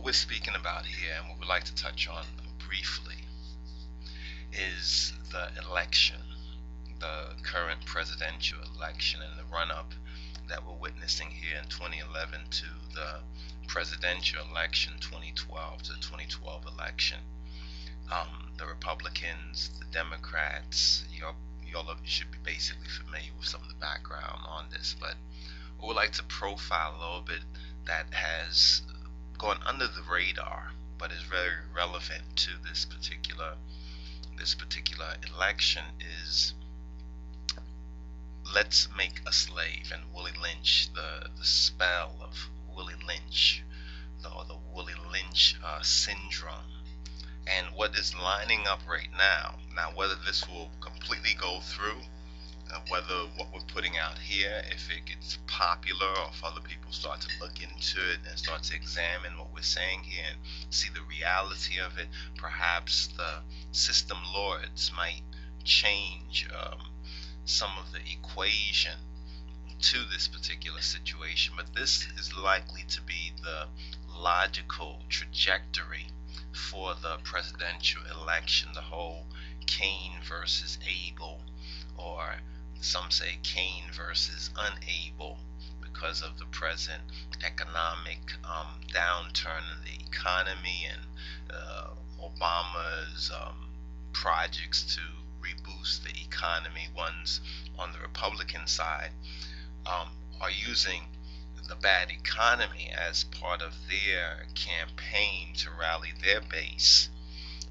what we're speaking about here and what we'd like to touch on briefly is the election, the current presidential election and the run up that we're witnessing here in 2011 to the presidential election 2012 to the 2012 election. Um, the Republicans, the Democrats, y'all should be basically familiar with some of the background on this, but we would like to profile a little bit that has gone under the radar but is very relevant to this particular this particular election is let's make a slave and Willie Lynch the the spell of Willie Lynch the, the Willie Lynch uh, syndrome. And what is lining up right now now whether this will completely go through whether what we're putting out here, if it gets popular or if other people start to look into it and start to examine what we're saying here and see the reality of it, perhaps the system lords might change um, some of the equation to this particular situation. But this is likely to be the logical trajectory for the presidential election, the whole Cain versus Abel or some say Cain versus unable because of the present economic um, downturn in the economy and uh, Obama's um, projects to reboost the economy. Ones on the Republican side um, are using the bad economy as part of their campaign to rally their base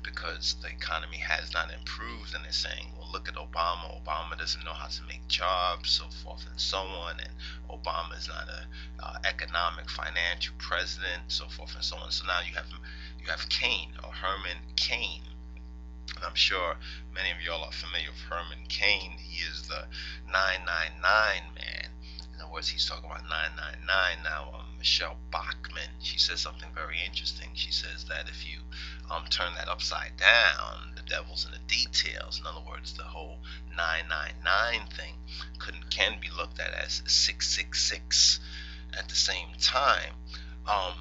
because the economy has not improved and they're saying look at Obama. Obama doesn't know how to make jobs, so forth and so on. And Obama is not a uh, economic, financial president, so forth and so on. So now you have you have Cain or Herman Cain. And I'm sure many of y'all are familiar with Herman Cain. He is the 999 man. In other words, he's talking about 999 now. Um, Michele Bachmann, she says something very interesting. She says that if you um, turn that upside down, the devil's in the details. In other words, the whole 999 thing couldn't can be looked at as 666 at the same time. Um,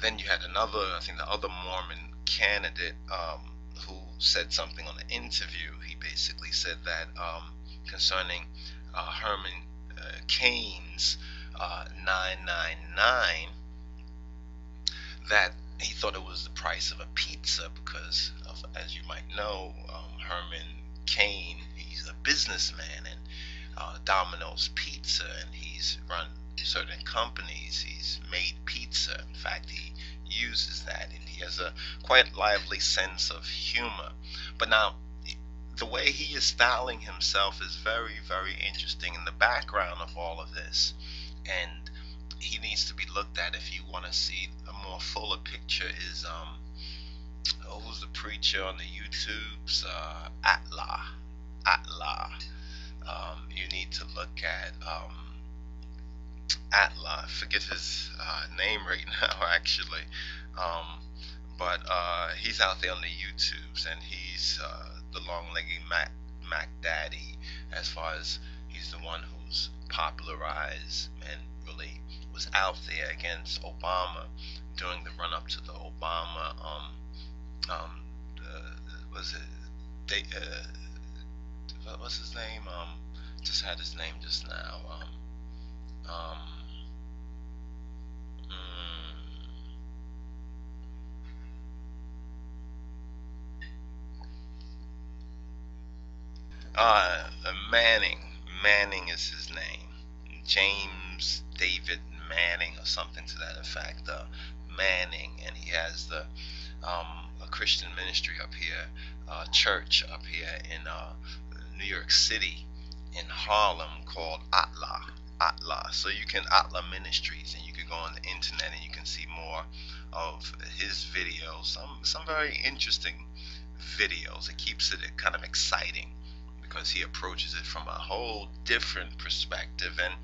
then you had another, I think the other Mormon candidate um, who said something on the interview. He basically said that um, concerning uh, Herman uh, Cain's uh, 999 that he thought it was the price of a pizza because of, as you might know um, Herman Cain he's a businessman and uh, Domino's Pizza and he's run certain companies. He's made pizza. In fact he uses that and he has a quite lively sense of humor. But now the way he is styling himself is very very interesting in the background of all of this and he needs to be looked at if you want to see a more fuller picture is um oh, who's the preacher on the YouTube's? Uh ATLAH. ATLAH. Um, you need to look at um ATLAH. I forget his uh, name right now actually. Um but uh, he's out there on the YouTubes and he's uh, the long-legged Mac Mac Daddy as far as he's the one who's popularized and really was out there against Obama during the run up to the Obama um um uh, was it they uh what's his name? Um just had his name just now um um mm, uh Manning Manning is his name James David Manning or something to that effect. Uh, Manning, and he has the um, a Christian ministry up here, uh, church up here in uh, New York City, in Harlem called ATLAH. ATLAH. So you can ATLAH Ministries, and you can go on the internet and you can see more of his videos. Some some very interesting videos. It keeps it kind of exciting because he approaches it from a whole different perspective and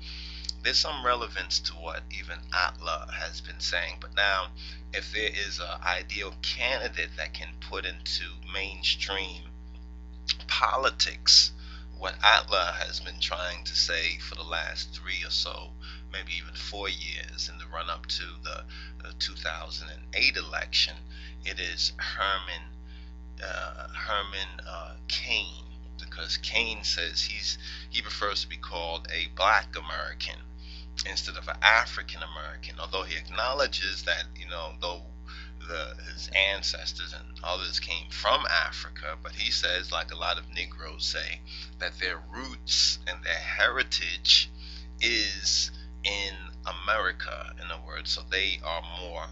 there's some relevance to what even ATLAH has been saying but now if there is an ideal candidate that can put into mainstream politics what ATLAH has been trying to say for the last three or so maybe even four years in the run up to the, the 2008 election. It is Herman uh, Herman uh, Cain because Cain says he's he prefers to be called a black American instead of an African American, although he acknowledges that you know though the, his ancestors and others came from Africa, but he says, like a lot of Negroes say, that their roots and their heritage is in America, in a word. So they are more,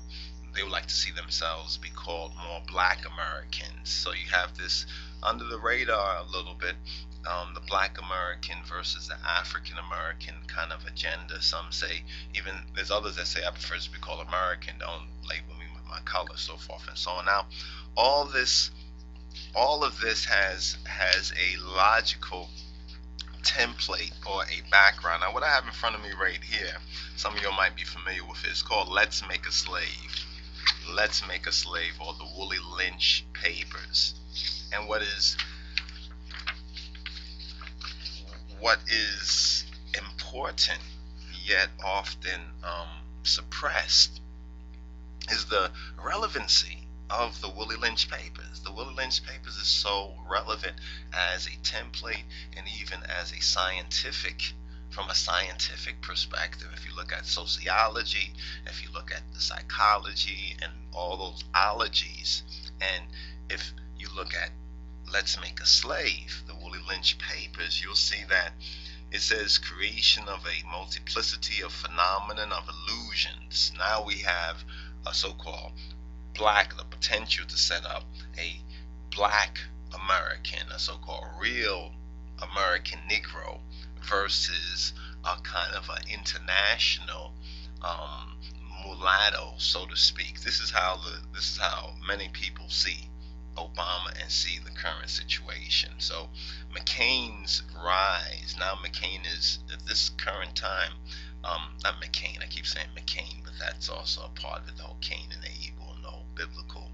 they would like to see themselves be called more black Americans. So you have this under the radar a little bit. Um, the black American versus the African American kind of agenda. Some say, even there's others that say I prefer to be called American. Don't label me with my color, so forth and so on. Now, all this, all of this has has a logical template or a background. Now, what I have in front of me right here, some of you might be familiar with it. It's called Let's Make a Slave. Let's Make a Slave or the Willie Lynch Papers. And what is what is important yet often um, suppressed is the relevancy of the Willie Lynch papers. The Willie Lynch papers is so relevant as a template and even as a scientific from a scientific perspective. If you look at sociology, if you look at the psychology and all those ologies, and if you look at Let's Make a Slave, the Willie Lynch papers, you'll see that it says creation of a multiplicity of phenomenon of illusions. Now we have a so-called black, the potential to set up a black American, a so-called real American Negro versus a kind of an international um, mulatto, so to speak. This is how the this is how many people see Obama and see the current situation. So McCain's rise now McCain is at this current time. Um, not McCain. I keep saying McCain, but that's also a part of the whole Cain and Abel the whole biblical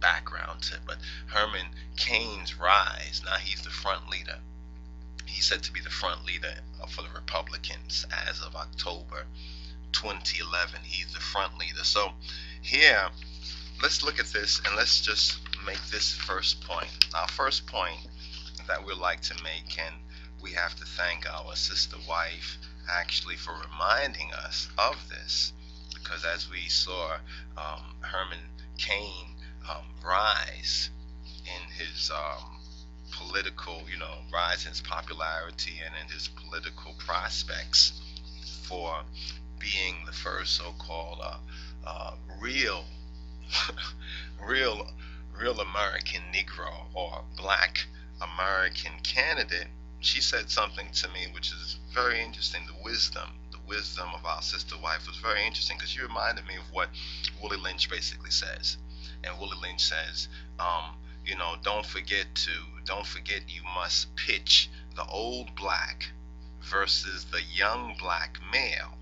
background to it. But Herman Cain's rise, now he's the front leader. He's said to be the front leader for the Republicans as of October 2011. He's the front leader. So here, let's look at this and let's just make this first point. Our first point that we'd like to make, and we have to thank our sister wife actually for reminding us of this, because as we saw um, Herman Cain um, rise in his um, political, you know, rise in his popularity and in his political prospects for being the first so-called uh, uh, real, real, real American Negro or Black American candidate. She said something to me which is very interesting. The wisdom the wisdom of our sister wife was very interesting because she reminded me of what Willie Lynch basically says. And Willie Lynch says, um, you know, don't forget to, don't forget you must pitch the old black versus the young black male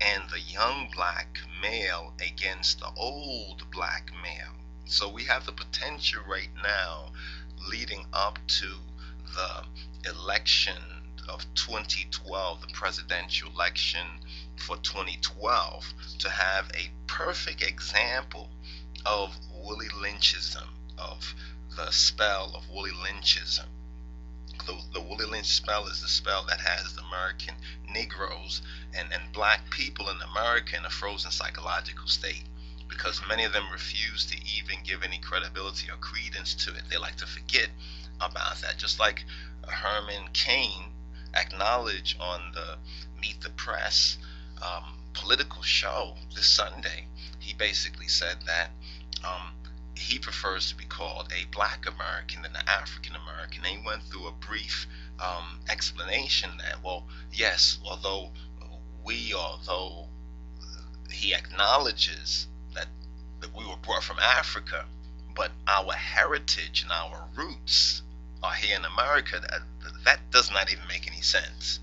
and the young black male against the old black male. So we have the potential right now leading up to the election of 2012, the presidential election for 2012, to have a perfect example of Willie Lynchism, of the spell of Willie Lynchism. The, the Willie Lynch spell is the spell that has the American Negroes and, and black people in America in a frozen psychological state because many of them refuse to even give any credibility or credence to it. They like to forget about that. Just like Herman Cain acknowledged on the Meet the Press um, political show this Sunday. He basically said that um, he prefers to be called a black American than an African American. And he went through a brief um, explanation that, well, yes, although we, although he acknowledges that, that we were brought from Africa, but our heritage and our roots are here in America. That, that does not even make any sense.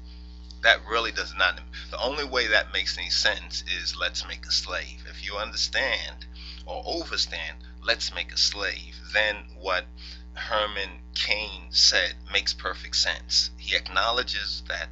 That really does not. The only way that makes any sense is let's make a slave. If you understand or overstand, let's make a slave, then what Herman Cain said makes perfect sense. He acknowledges that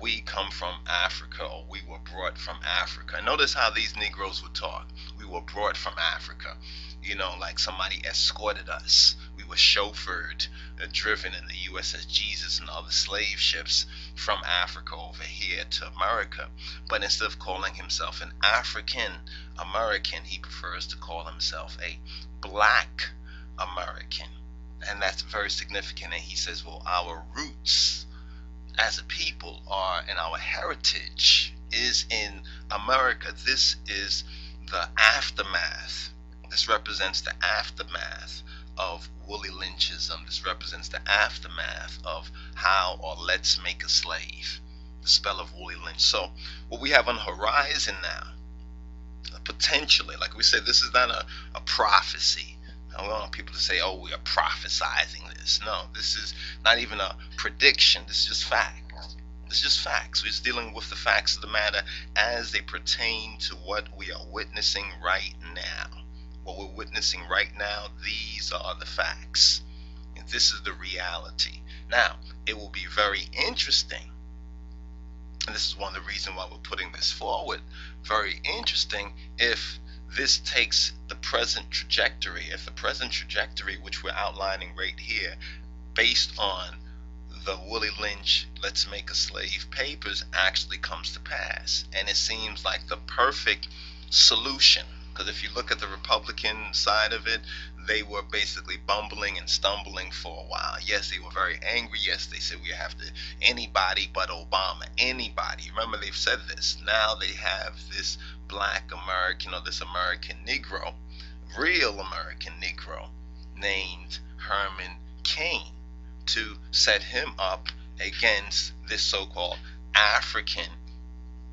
we come from Africa or we were brought from Africa. Notice how these Negroes would talk. We were brought from Africa. You know, like somebody escorted us. Were chauffeured, uh, driven in the USS Jesus and other slave ships from Africa over here to America. But instead of calling himself an African American, he prefers to call himself a black American. And that's very significant. And he says, well, our roots as a people are and our heritage is in America. This is the aftermath. This represents the aftermath of Willie Lynchism. This represents the aftermath of how or let's make a slave. The spell of Willie Lynch. So what we have on the horizon now, uh, potentially, like we said, this is not a, a prophecy. I don't want people to say, oh, we are prophesizing this. No, this is not even a prediction. This is just fact. It's just facts. We're just dealing with the facts of the matter as they pertain to what we are witnessing right now. What we're witnessing right now, these are the facts. And this is the reality. Now, it will be very interesting. And this is one of the reasons why we're putting this forward. Very interesting if this takes the present trajectory, if the present trajectory, which we're outlining right here, based on the Willie Lynch Let's Make a Slave papers actually comes to pass. And it seems like the perfect solution. Because if you look at the Republican side of it, they were basically bumbling and stumbling for a while. Yes, they were very angry. Yes, they said we have to anybody but Obama. Anybody. Remember, they've said this. Now they have this black American or this American Negro, real American Negro, named Herman Cain, to set him up against this so called African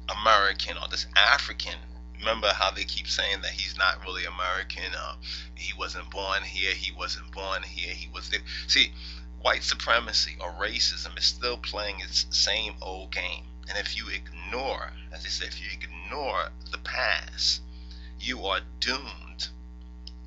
American or this African. Remember how they keep saying that he's not really American? Uh, he wasn't born here. He wasn't born here. He was there. See, white supremacy or racism is still playing its same old game. And if you ignore, as they say, if you ignore the past, you are doomed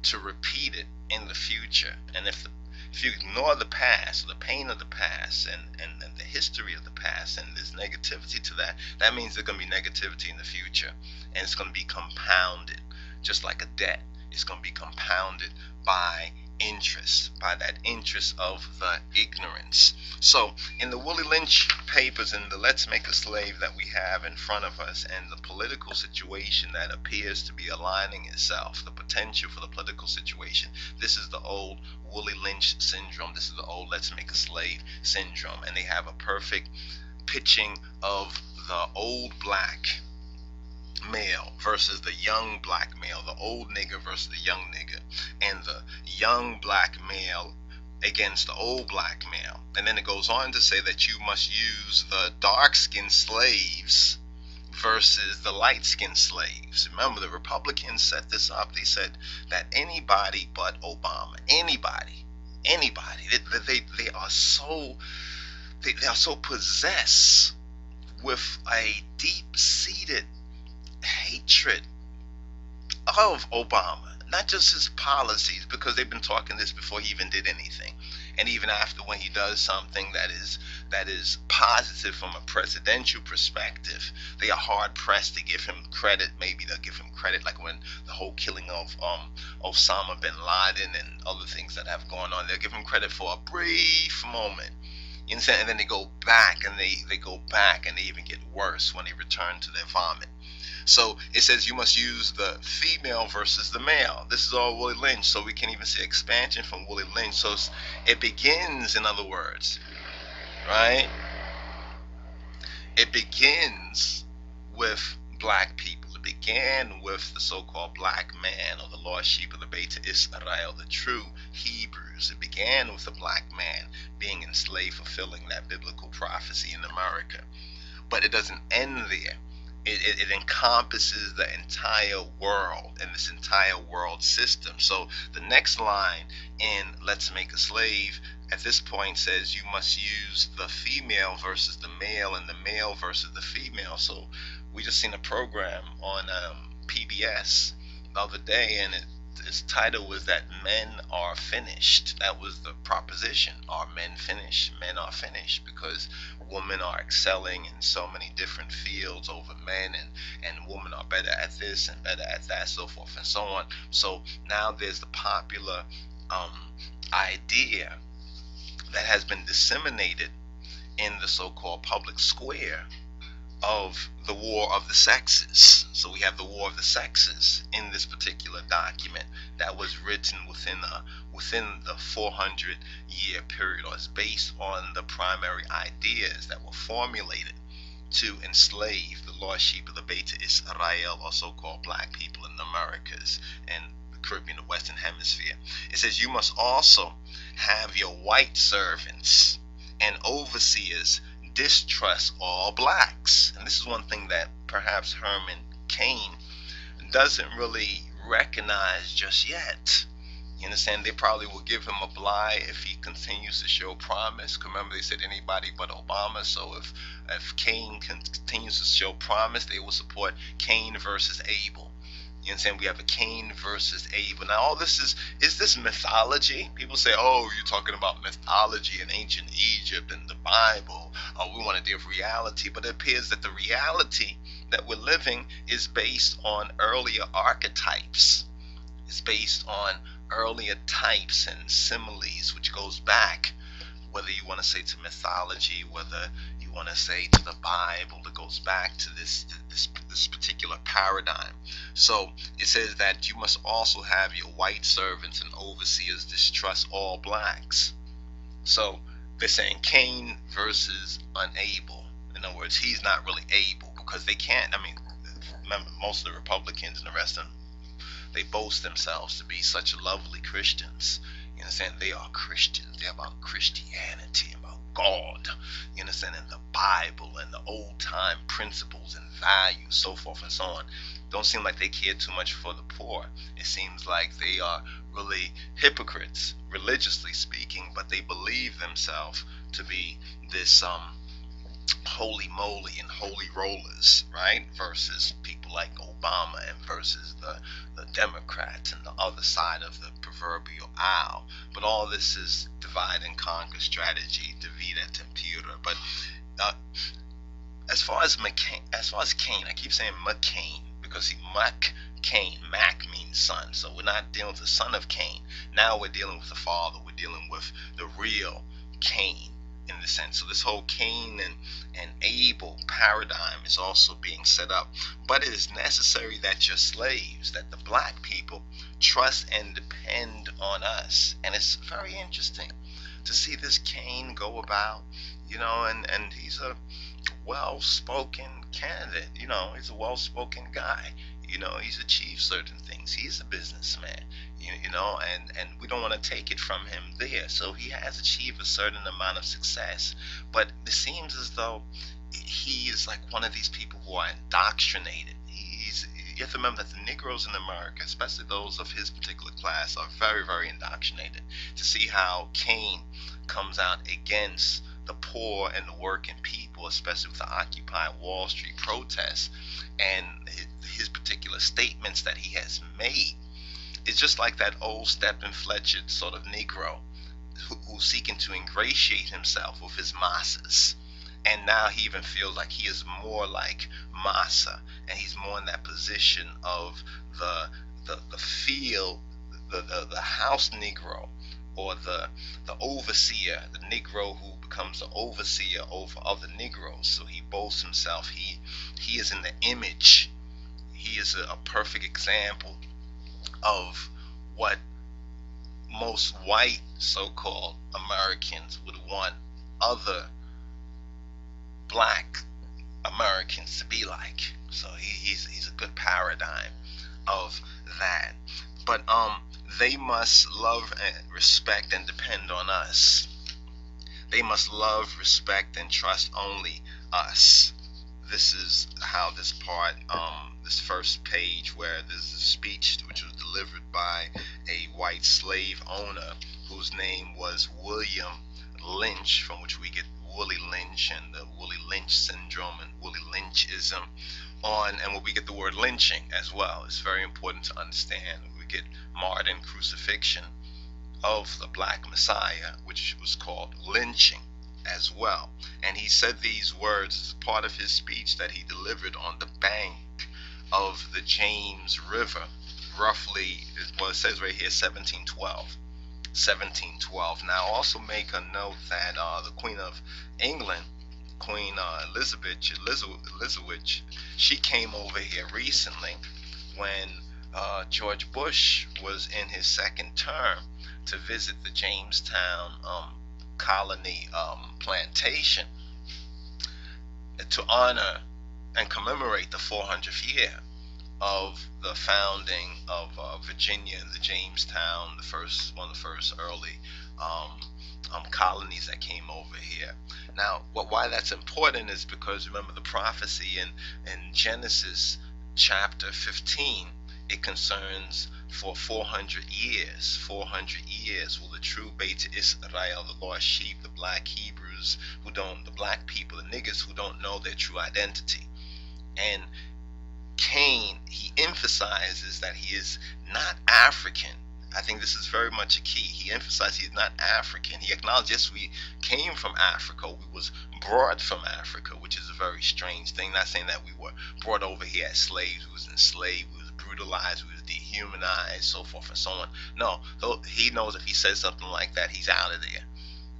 to repeat it in the future. And if the, if you ignore the past, the pain of the past, and, and, and the history of the past, and there's negativity to that, that means there's going to be negativity in the future. And it's going to be compounded, just like a debt. It's going to be compounded by interest, by that interest of the ignorance. So, in the Willie Lynch papers and the Let's Make a Slave that we have in front of us, and the political situation that appears to be aligning itself, the potential for the political situation, this is the old Willie Lynch syndrome. This is the old Let's Make a Slave syndrome. And they have a perfect pitching of the old black male versus the young black male, the old nigger versus the young nigger, and the young black male against the old black male. And then it goes on to say that you must use the dark skinned slaves versus the light skinned slaves. Remember, the Republicans set this up. They said that anybody but Obama, anybody, anybody, they, they, they are so they, they are so possessed with a deep seated hatred of Obama, not just his policies, because they've been talking this before he even did anything, and even after when he does something that is that is positive from a presidential perspective, they are hard pressed to give him credit. Maybe they'll give him credit, like when the whole killing of um, Osama bin Laden and other things that have gone on. They'll give him credit for a brief moment. You understand? And then they go back and they, they go back and they even get worse when they return to their vomit. So it says you must use the female versus the male. This is all Willie Lynch, so we can even see expansion from Willie Lynch. So it begins, in other words, right? It begins with black people. It began with the so-called black man or the lost sheep of the Beta Israel, the true Hebrews. It began with the black man being enslaved, fulfilling that biblical prophecy in America. But it doesn't end there it, it, encompasses the entire world and this entire world system. So the next line in Let's Make a Slave at this point says you must use the female versus the male and the male versus the female. So we just seen a program on um, PBS the other day and it its title was that men are finished. That was the proposition. Are men finished? Men are finished because women are excelling in so many different fields over men, and and women are better at this and better at that, so forth and so on. So now there's the popular um, idea that has been disseminated in the so-called public square of the war of the sexes. So we have the war of the sexes in this particular document that was written within a, within the 400 year period, or is based on the primary ideas that were formulated to enslave the lost sheep of the Beta Israel, or so-called black people in the Americas and the Caribbean, the Western Hemisphere. It says you must also have your white servants and overseers distrust all blacks. And this is one thing that perhaps Herman Cain doesn't really recognize just yet. You understand? They probably will give him a bly if he continues to show promise. Remember, they said anybody but Obama. So if if Cain continues to show promise, they will support Cain versus Abel. You understand? We have a Cain versus Abel. Now, all this is is this mythology? People say, "Oh, you're talking about mythology in ancient Egypt and the Bible." Oh, we want to deal with reality, but it appears that the reality that we're living is based on earlier archetypes. It's based on earlier types and similes, which goes back, whether you want to say to mythology, whether you want to say to the Bible that goes back to this, this this particular paradigm. So it says that you must also have your white servants and overseers distrust all blacks. So they're saying Cain versus unable. In other words, he's not really able because they can't. I mean, remember most of the Republicans and the rest of them, they boast themselves to be such lovely Christians. You understand? They are Christians. They're about Christianity, about God. You understand? And the Bible and the old time principles and values, so forth and so on. Don't seem like they care too much for the poor. It seems like they are really hypocrites, religiously speaking, but they believe themselves to be this um holy moly and holy rollers, right? Versus people like Obama and versus the, the Democrats and the other side of the proverbial aisle. But all this is divide and conquer strategy, divide et. But uh, as far as McCain, as far as Cain, I keep saying McCain because he Mac Cain. Mac means son, so we're not dealing with the son of Cain. Now we're dealing with the father. We're dealing with the real Cain in the sense. So this whole Cain and, and Abel paradigm is also being set up. But it is necessary that your slaves, that the black people, trust and depend on us. And it's very interesting to see this Cain go about, you know, and, and he's a well spoken candidate, you know, he's a well spoken guy. You know, he's achieved certain things. He's a businessman you, know, and, and we don't want to take it from him there. So he has achieved a certain amount of success, but it seems as though he is like one of these people who are indoctrinated. He's you have to remember that the Negroes in America, especially those of his particular class, are very, very indoctrinated. To see how Cain comes out against the poor and the working people, especially with the Occupy Wall Street protests, and his particular statements that he has made it's just like that old Stepin Fetchit sort of Negro who, who's seeking to ingratiate himself with his masses. And now he even feels like he is more like Massa, and he's more in that position of the the, the field, the, the, the house Negro, or the the overseer, the Negro who becomes the overseer over other Negroes. So he boasts himself. He he is in the image. He is a, a perfect example of what most white so-called Americans would want other black Americans to be like. So he, he's he's a good paradigm of that. But um, they must love and respect and depend on us. They must love, respect, and trust only us. This is how this part um this first page where there's a speech which was delivered by a white slave owner whose name was William Lynch, from which we get Willie Lynch and the Willie Lynch syndrome and Willie Lynchism on, and where we get the word lynching as well. It's very important to understand. We get martyred in crucifixion of the black Messiah, which was called lynching as well. And he said these words as part of his speech that he delivered on the bank of the James River, roughly, well, it says right here, 1712. 1712. Now, also make a note that uh, the Queen of England, Queen uh, Elizabeth, Elizabeth, she came over here recently when uh, George Bush was in his second term to visit the Jamestown um, colony um, plantation to honor and commemorate the 400th year of the founding of uh, Virginia and the Jamestown, the first one of the first early um, um, colonies that came over here. Now, what, why that's important is because remember the prophecy in, in Genesis chapter 15, it concerns for 400 years. 400 years will the true Beta Israel, the lost sheep, the black Hebrews who don't, the black people, the niggas who don't know their true identity. And Cain, he emphasizes that he is not African. I think this is very much a key. He emphasizes he's not African. He acknowledges yes, we came from Africa. We was brought from Africa, which is a very strange thing. Not saying that we were brought over here as slaves. We was enslaved. We brutalized. We was dehumanized, so forth and so on. No, he knows if he says something like that, he's out of there.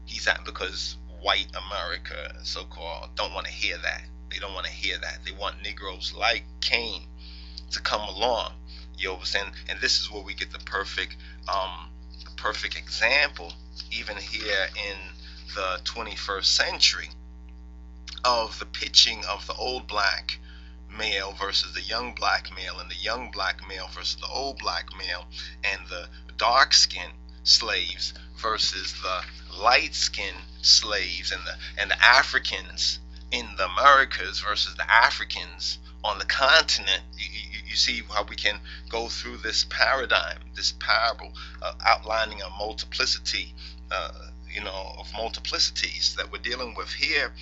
He's out because white America, so called, don't want to hear that. They don't want to hear that. They want Negroes like Cain to come along. You understand? And this is where we get the perfect, um, the perfect example, even here in the 21st century, of the pitching of the old black male versus the young black male, and the young black male versus the old black male, and the dark skinned slaves versus the light skinned slaves, and the and the Africans in the Americas versus the Africans on the continent, you, you, see how we can go through this paradigm, this parable, uh, outlining a multiplicity, uh, you know, of multiplicities that we're dealing with here.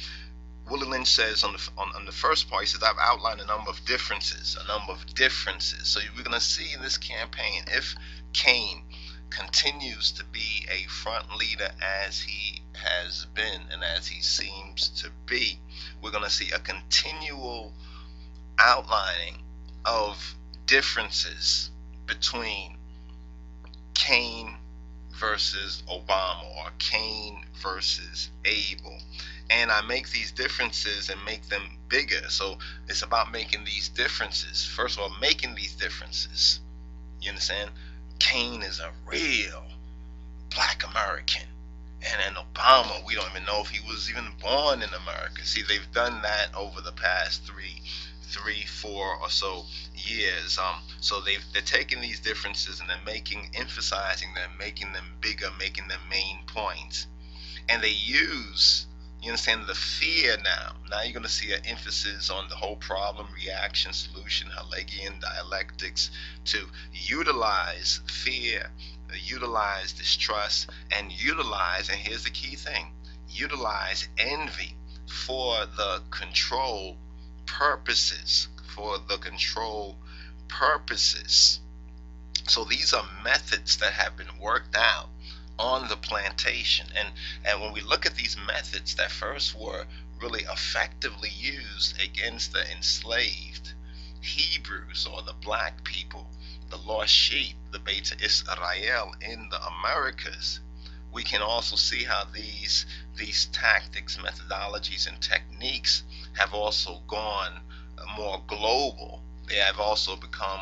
Willie Lynch says on the on, on, the first part, he says I've outlined a number of differences, a number of differences. So we're going to see in this campaign if Cain continues to be a front leader as he has been and as he seems to be, we're going to see a continual outlining of differences between Cain versus Obama or Cain versus Abel. And I make these differences and make them bigger. So it's about making these differences. First of all, making these differences. You understand? Cain is a real black American. And then Obama, we don't even know if he was even born in America. See, they've done that over the past three, three, four or so years. Um, so they've they're taking these differences and they're making, emphasizing them, making them bigger, making them main points, and they use you understand the fear now. Now you're going to see an emphasis on the whole problem, reaction, solution, Hegelian dialectics to utilize fear, utilize distrust, and utilize, and here's the key thing utilize envy for the control purposes. For the control purposes. So these are methods that have been worked out on the plantation. And, and when we look at these methods that first were really effectively used against the enslaved Hebrews or the black people, the lost sheep, the Beta Israel in the Americas, we can also see how these these tactics, methodologies, and techniques have also gone more global. They have also become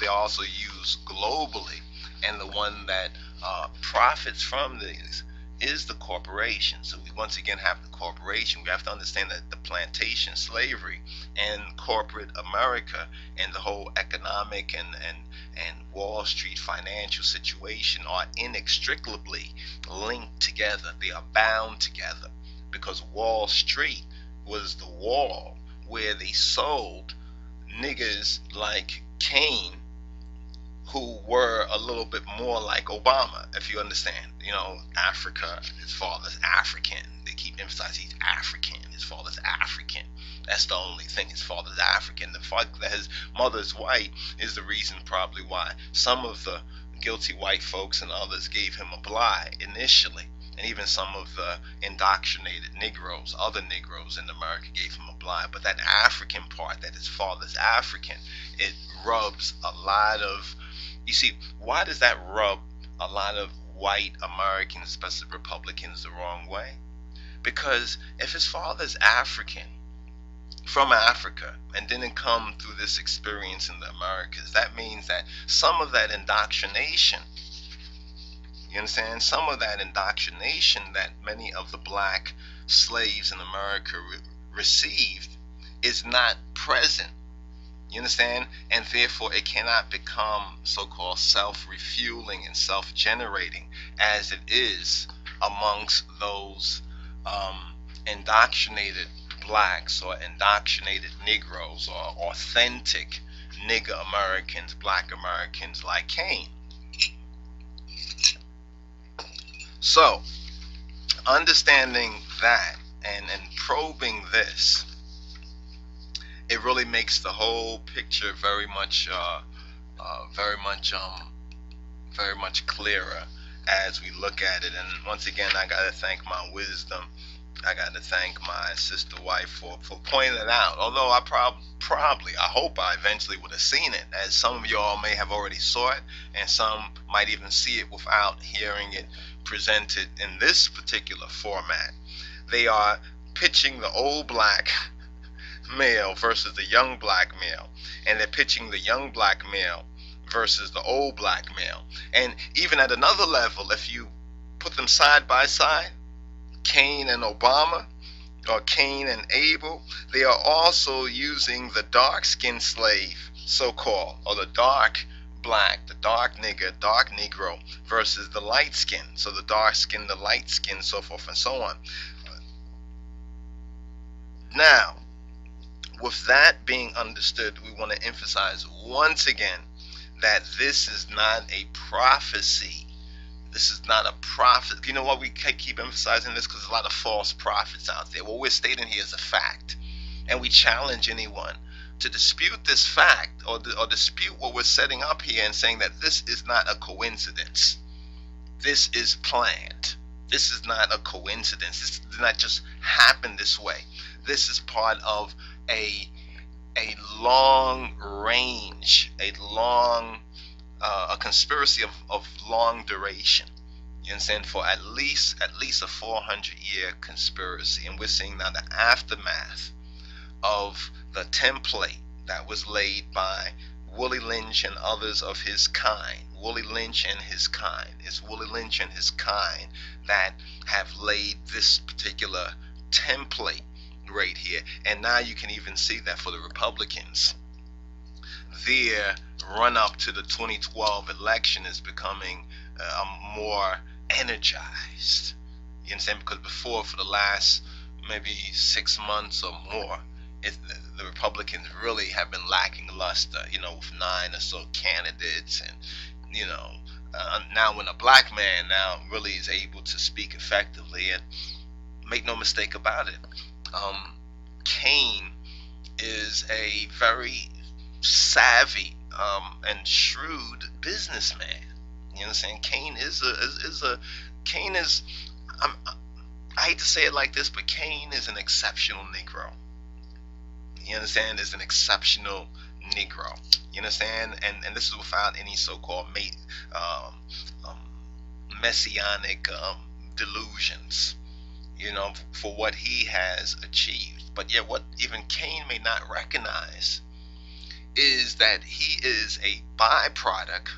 they also used globally, and the one that uh, profits from these is the corporation. So we once again have the corporation. We have to understand that the plantation slavery and corporate America and the whole economic and, and, and Wall Street financial situation are inextricably linked together. They are bound together because Wall Street was the wall where they sold niggas like Cain who were a little bit more like Obama, if you understand. You know, Africa, his father's African. They keep emphasizing he's African. His father's African. That's the only thing. His father's African. The fact that his mother's white is the reason probably why some of the guilty white folks and others gave him a bly initially. And even some of the indoctrinated Negroes, other Negroes in America gave him a blind. But that African part, that his father's African, it rubs a lot of. You see, why does that rub a lot of white Americans, especially Republicans, the wrong way? Because if his father's African, from Africa and didn't come through this experience in the Americas, that means that some of that indoctrination, you understand, some of that indoctrination that many of the black slaves in America re- received is not present. You understand? And therefore, it cannot become so called self refueling and self generating as it is amongst those um, indoctrinated blacks or indoctrinated Negroes or authentic nigger Americans, black Americans like Cain. So, understanding that and, and probing this, it really makes the whole picture very much, uh, uh, very much, um, very much clearer as we look at it. And once again, I got to thank my wisdom I got to thank my sister wife for, for pointing it out. Although I prob- probably, I hope I eventually would have seen it, as some of y'all may have already saw it, and some might even see it without hearing it presented in this particular format. They are pitching the old black male versus the young black male, and they're pitching the young black male versus the old black male. And even at another level, if you put them side by side, Cain and Obama or Cain and Abel, they are also using the dark skinned slave, so called, or the dark black, the dark nigger, dark negro, versus the light skin. So the dark skin, the light skin, so forth and so on. Now, with that being understood, we want to emphasize once again that this is not a prophecy this is not a prophet. You know why we keep emphasizing this? Because there's a lot of false prophets out there. What we're stating here is a fact. And we challenge anyone to dispute this fact or, or dispute what we're setting up here and saying that this is not a coincidence. This is planned. This is not a coincidence. This did not just happen this way. This is part of a a long range, a long uh, a conspiracy of, of long duration. You understand? For at least at least a 400 year conspiracy, and we're seeing now the aftermath of the template that was laid by Willie Lynch and others of his kind. Willie Lynch and his kind. It's Willie Lynch and his kind that have laid this particular template right here. And now you can even see that for the Republicans. Their run up to the 2012 election is becoming uh, more energized. You understand? Because before, for the last maybe six months or more, it, the Republicans really have been lacking luster. You know, with nine or so candidates, and you know, uh, now when a black man now really is able to speak effectively, and make no mistake about it, um, Cain is a very savvy um, and shrewd businessman. You know what I'm saying? Cain is a is, is a Cain is I'm, I hate to say it like this, but Cain is an exceptional Negro. You understand? Is an exceptional Negro. You understand? And and this is without any so-called mate, um, um, messianic um, delusions. You know, for what he has achieved. But yet, what even Cain may not recognize is that he is a byproduct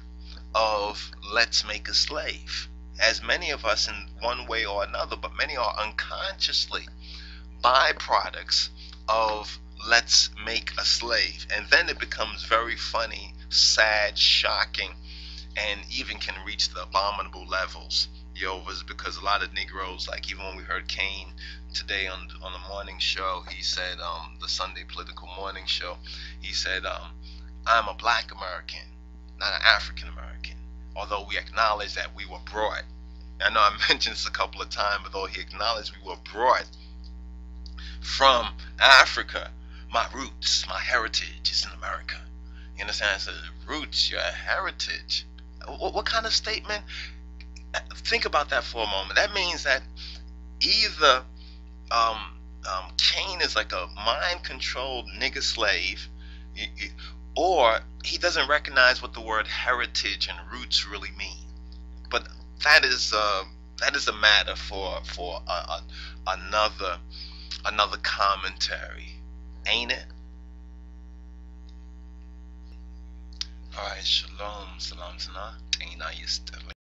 of let's make a slave. As many of us, in one way or another, but many are unconsciously byproducts of let's make a slave. And then it becomes very funny, sad, shocking, and even can reach the abominable levels. Yovas, because a lot of Negroes, like even when we heard Cain today on on the morning show, he said, um, the Sunday political morning show, he said, um, I'm a black American, not an African American. Although we acknowledge that we were brought I know I mentioned this a couple of times, although he acknowledged we were brought from Africa. My roots, my heritage is in America. You understand? So roots, your heritage. What, what kind of statement? Think about that for a moment. That means that either um, um, Cain is like a mind-controlled nigger slave, or he doesn't recognize what the word heritage and roots really mean. But that is uh, that is a matter for for another another commentary, ain't it? All right, shalom, salam sana,